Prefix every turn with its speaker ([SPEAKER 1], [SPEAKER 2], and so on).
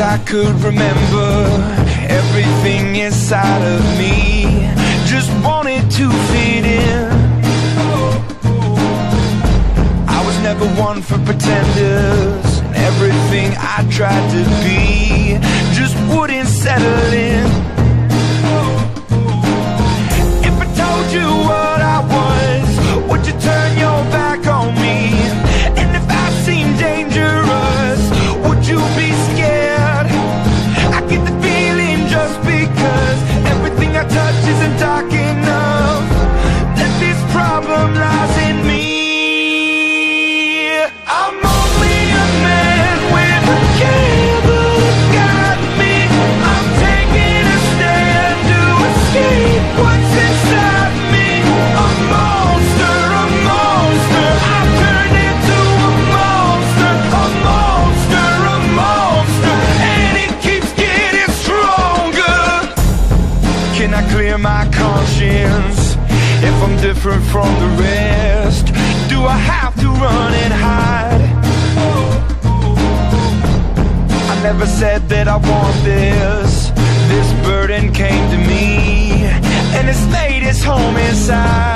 [SPEAKER 1] I could remember Everything inside of me. Just wanted to fit in. I was never one for pretenders Everything I tried to be. Just wouldn't settle in touch isn't dark enough. That this problem lies in me. I'm only a man with a candle got me. I'm taking a stand to escape what's inside different from the rest. Do I have to run and hide? I never said that I want this. This burden came to me And it's made its home inside